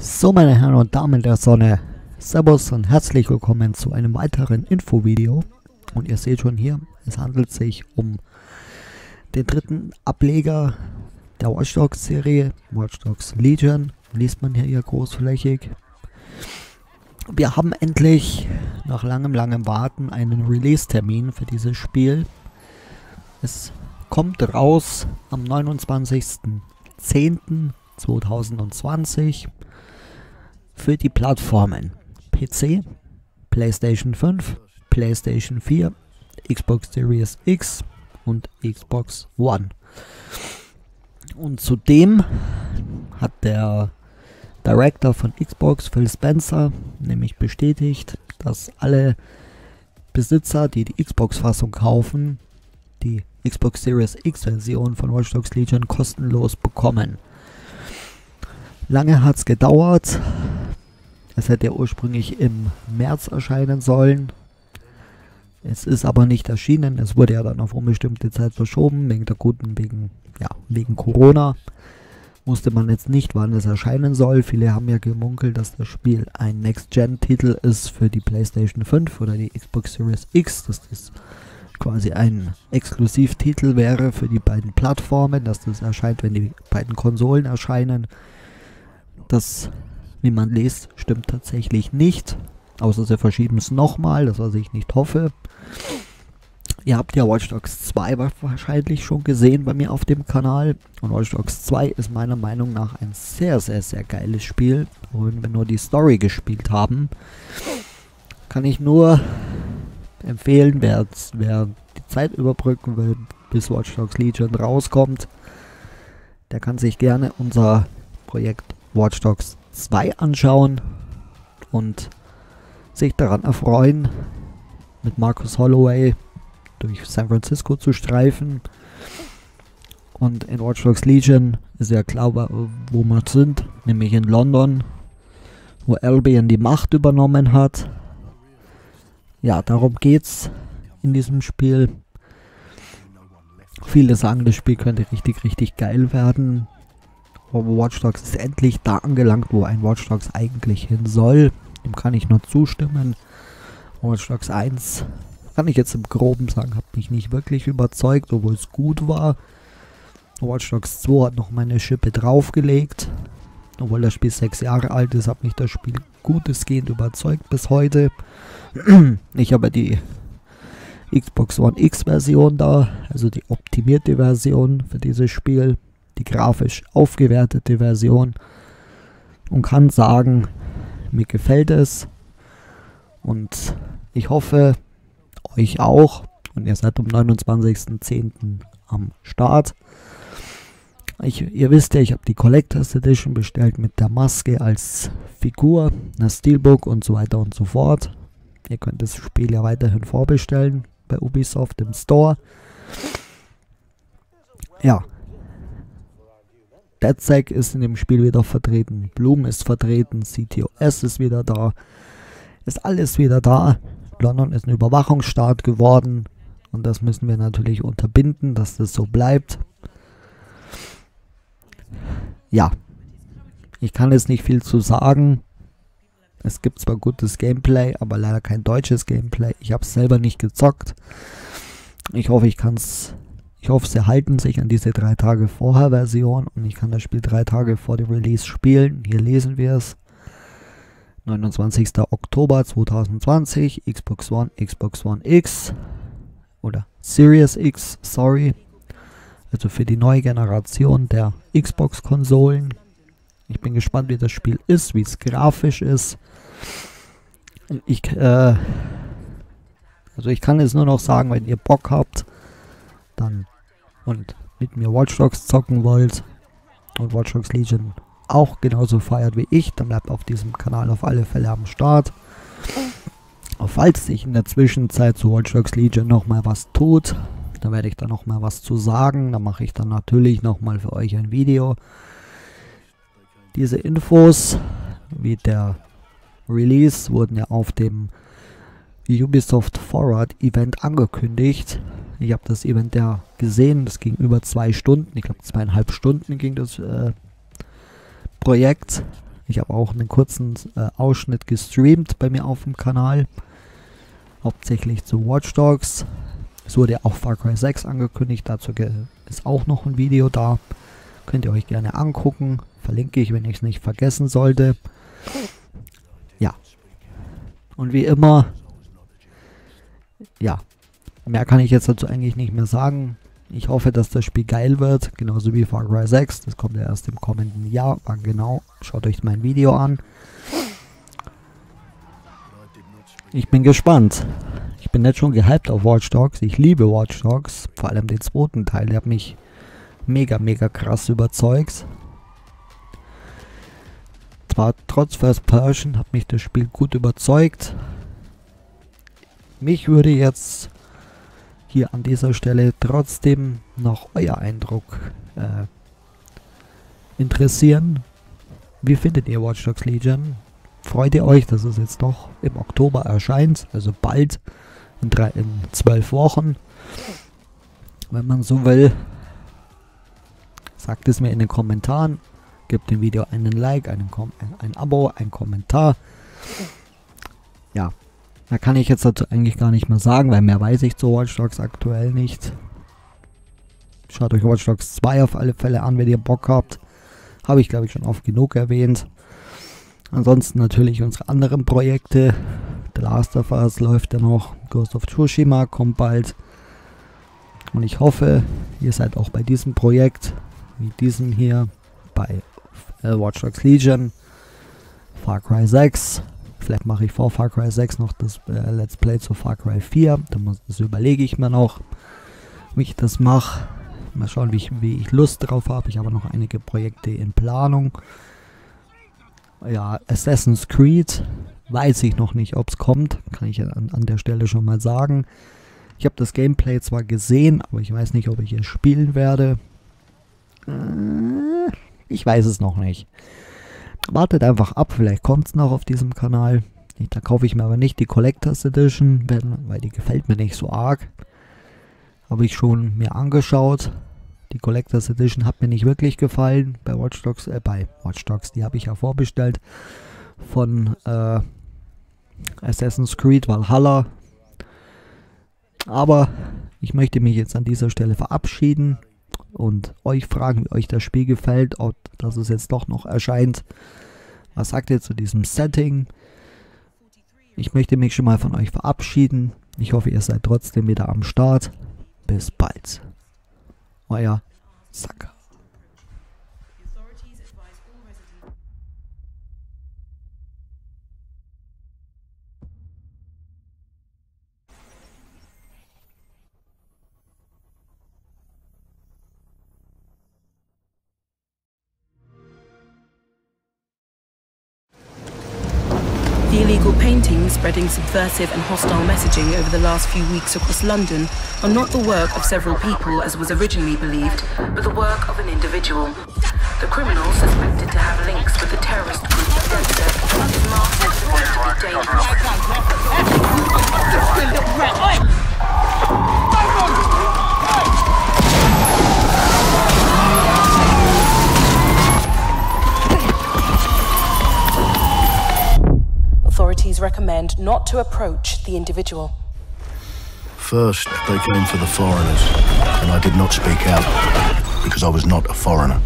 So, meine Herren und Damen der Sonne, Servus und herzlich willkommen zu einem weiteren Infovideo. Und ihr seht schon hier, es handelt sich um den dritten Ableger der Watch Dogs Serie, Watch Dogs Legion, liest man hier, hier großflächig. Wir haben endlich nach langem, langem Warten einen Release-Termin für dieses Spiel. Es kommt raus am 29.10.2020 für die Plattformen PC, PlayStation 5, PlayStation 4, Xbox Series X und Xbox One. Und zudem hat der Director von Xbox, Phil Spencer, nämlich bestätigt, dass alle Besitzer, die die Xbox-Fassung kaufen, die Xbox Series X-Version von Watch Dogs Legion kostenlos bekommen. Lange hat es gedauert. Es hätte ursprünglich im März erscheinen sollen. Es ist aber nicht erschienen. Es wurde ja dann auf unbestimmte Zeit verschoben, wegen der guten, wegen, ja, wegen Corona. Wusste man jetzt nicht, wann es erscheinen soll. Viele haben ja gemunkelt, dass das Spiel ein Next-Gen-Titel ist für die PlayStation 5 oder die Xbox Series X. Dass das quasi ein Exklusivtitel wäre für die beiden Plattformen, dass das erscheint, wenn die beiden Konsolen erscheinen. Das, wie man liest, stimmt tatsächlich nicht. Außer sie verschieben es nochmal, das was ich nicht hoffe. Ihr habt ja Watch Dogs 2 wahrscheinlich schon gesehen bei mir auf dem Kanal. Und Watch Dogs 2 ist meiner Meinung nach ein sehr, sehr, sehr geiles Spiel. Und wenn wir nur die Story gespielt haben, kann ich nur empfehlen, wer, wer die Zeit überbrücken will, bis Watch Dogs Legion rauskommt, der kann sich gerne unser Projekt Watch Dogs 2 anschauen und sich daran erfreuen, mit Marcus Holloway durch San Francisco zu streifen. Und in Watch Dogs Legion ist ja klar, wo wir sind, nämlich in London, wo Albion die Macht übernommen hat. Ja, darum geht's in diesem Spiel. Viele sagen, das Spiel könnte richtig, richtig geil werden. Watch Dogs ist endlich da angelangt, wo ein Watch Dogs eigentlich hin soll. Dem kann ich nur zustimmen. Watch Dogs 1 kann ich jetzt im Groben sagen, hat mich nicht wirklich überzeugt, obwohl es gut war. Watch Dogs 2 hat noch meine Schippe draufgelegt. Obwohl das Spiel sechs Jahre alt ist, hat mich das Spiel gutesgehend überzeugt bis heute. Ich habe die Xbox One X Version da, also die optimierte Version für dieses Spiel, die grafisch aufgewertete Version und kann sagen, mir gefällt es und ich hoffe, euch auch. Und ihr seid am 29.10. am Start. Ich, ihr wisst ja, ich habe die Collectors Edition bestellt mit der Maske als Figur, einer Steelbook und so weiter und so fort. Ihr könnt das Spiel ja weiterhin vorbestellen bei Ubisoft im Store. Ja. DeadSec ist in dem Spiel wieder vertreten. Bloom ist vertreten. CTOS ist wieder da. Ist alles wieder da. London ist ein Überwachungsstaat geworden und das müssen wir natürlich unterbinden, dass das so bleibt. Ja, ich kann jetzt nicht viel zu sagen. Es gibt zwar gutes Gameplay, aber leider kein deutsches Gameplay. Ich habe es selber nicht gezockt. Ich hoffe, ich kann es. Ich hoffe, sie halten sich an diese drei Tage vorher Version und ich kann das Spiel drei Tage vor dem Release spielen. Hier lesen wir es. 29. Oktober 2020, Xbox One, Xbox One X oder Series X, sorry. Also für die neue Generation der Xbox-Konsolen. Ich bin gespannt, wie das Spiel ist, wie es grafisch ist. Ich, äh, also ich kann jetzt nur noch sagen, wenn ihr Bock habt, dann und mit mir Watch Dogs zocken wollt und Watch Dogs Legion auch genauso feiert wie ich, dann bleibt auf diesem Kanal auf alle Fälle am Start. Falls sich in der Zwischenzeit zu Watch Dogs Legion nochmal was tut, dann werde ich da nochmal was zu sagen. Da mache ich dann natürlich nochmal für euch ein Video. Diese Infos, wie der Release, wurden ja auf dem Ubisoft Forward Event angekündigt. Ich habe das Event ja gesehen, das ging über zwei Stunden, ich glaube zweieinhalb Stunden ging das äh, Projekt. Ich habe auch einen kurzen äh, Ausschnitt gestreamt bei mir auf dem Kanal. Hauptsächlich zu Watch Dogs. Es wurde auch Far Cry 6 angekündigt. Dazu ist auch noch ein Video da. Könnt ihr euch gerne angucken. Verlinke ich, wenn ich es nicht vergessen sollte. Ja. Und wie immer, ja, mehr kann ich jetzt dazu eigentlich nicht mehr sagen. Ich hoffe, dass das Spiel geil wird, genauso wie Far Cry 6. Das kommt ja erst im kommenden Jahr. Wann genau? Schaut euch mein Video an. Ich bin gespannt. Ich bin jetzt schon gehypt auf Watch Dogs. Ich liebe Watch Dogs. Vor allem den zweiten Teil. Der hat mich mega, mega krass überzeugt. Zwar trotz First Person hat mich das Spiel gut überzeugt. Mich würde jetzt hier an dieser Stelle trotzdem noch euer Eindruck äh, interessieren. Wie findet ihr Watch Dogs Legion? Freut ihr euch, dass es jetzt doch im Oktober erscheint, also bald, in, drei, in zwölf Wochen, wenn man so will. Sagt es mir in den Kommentaren. Gebt dem Video einen Like, einen Kom ein Abo, ein Kommentar. Ja, da kann ich jetzt dazu eigentlich gar nicht mehr sagen, weil mehr weiß ich zu Watch Dogs aktuell nicht. Schaut euch Watch Dogs 2 auf alle Fälle an, wenn ihr Bock habt. Habe ich glaube ich schon oft genug erwähnt. Ansonsten natürlich unsere anderen Projekte. The Last of Us läuft ja noch. Ghost of Tsushima kommt bald. Und ich hoffe, ihr seid auch bei diesem Projekt, wie diesem hier, bei äh, Watch Dogs Legion, Far Cry 6, Vielleicht mache ich vor Far Cry 6 noch das äh, Let's Play zu Far Cry 4. das überlege ich mir noch, wie ich das mache. Mal schauen, wie ich, wie ich Lust drauf habe. Ich habe noch einige Projekte in Planung. Ja, Assassin's Creed weiß ich noch nicht, ob es kommt. Kann ich an, an der Stelle schon mal sagen. Ich habe das Gameplay zwar gesehen, aber ich weiß nicht, ob ich es spielen werde. Äh, ich weiß es noch nicht. Wartet einfach ab, vielleicht kommt es noch auf diesem Kanal. Da kaufe ich mir aber nicht die Collectors Edition, weil die gefällt mir nicht so arg. Habe ich schon mir angeschaut. Die Collectors Edition hat mir nicht wirklich gefallen bei Watch Dogs, äh, bei Watch Dogs, die habe ich ja vorbestellt von äh, Assassin's Creed Valhalla. Aber ich möchte mich jetzt an dieser Stelle verabschieden und euch fragen, wie euch das Spiel gefällt, ob dass es jetzt doch noch erscheint. Was sagt ihr zu diesem Setting? Ich möchte mich schon mal von euch verabschieden. Ich hoffe, ihr seid trotzdem wieder am Start. Bis bald. Euer Sacker. The paintings spreading subversive and hostile messaging over the last few weeks across London are not the work of several people as was originally believed, but the work of an individual. The criminal suspected to have links with the terrorist group DedSec is not to approach the individual. First, they came for the foreigners, and I did not speak out because I was not a foreigner.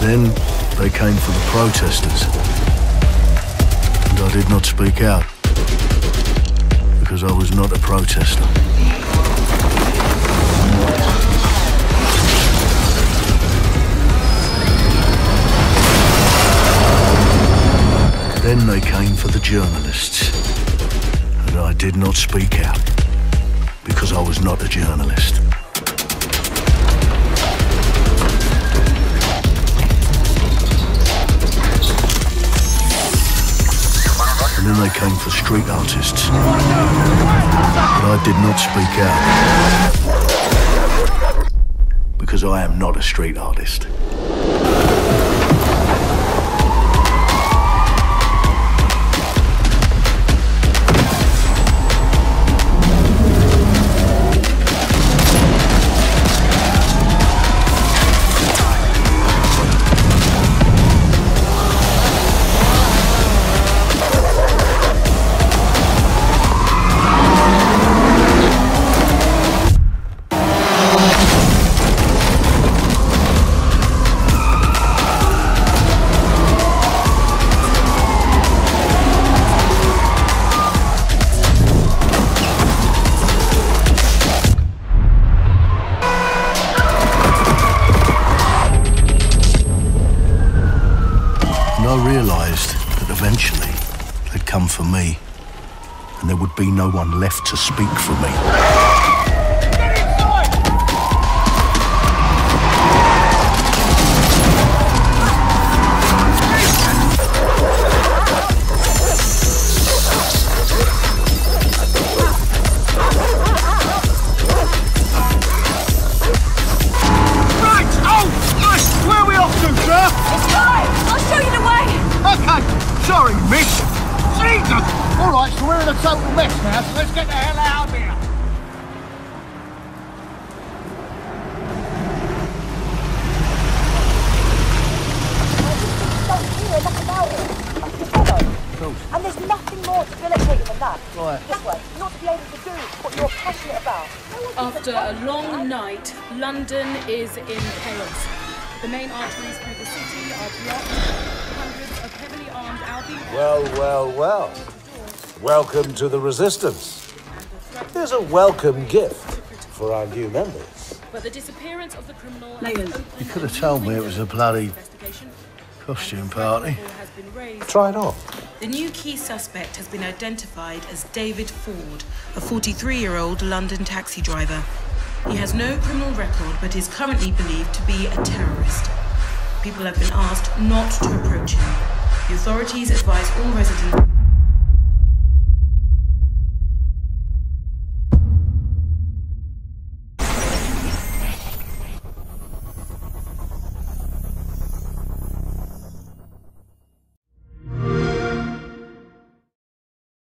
Then they came for the protesters, and I did not speak out because I was not a protester. They came for the journalists. And I did not speak out because I was not a journalist. And then they came for street artists. But I did not speak out because I am not a street artist. I realised that eventually they'd come for me, and there would be no one left to speak for me. Can After protect a you, long night, London is in chaos. The main arteries through the city are blocked. Hundreds of heavily armed Albion Well, well, well. Welcome to the Resistance. Here's a welcome gift for our new members. But the disappearance of the criminal You could have told me it was a bloody costume party. has been raised. Try it on. The new key suspect has been identified as David Ford, a 43 year old London taxi driver. He has no criminal record but is currently believed to be a terrorist. People have been asked not to approach him. The authorities advise all residents.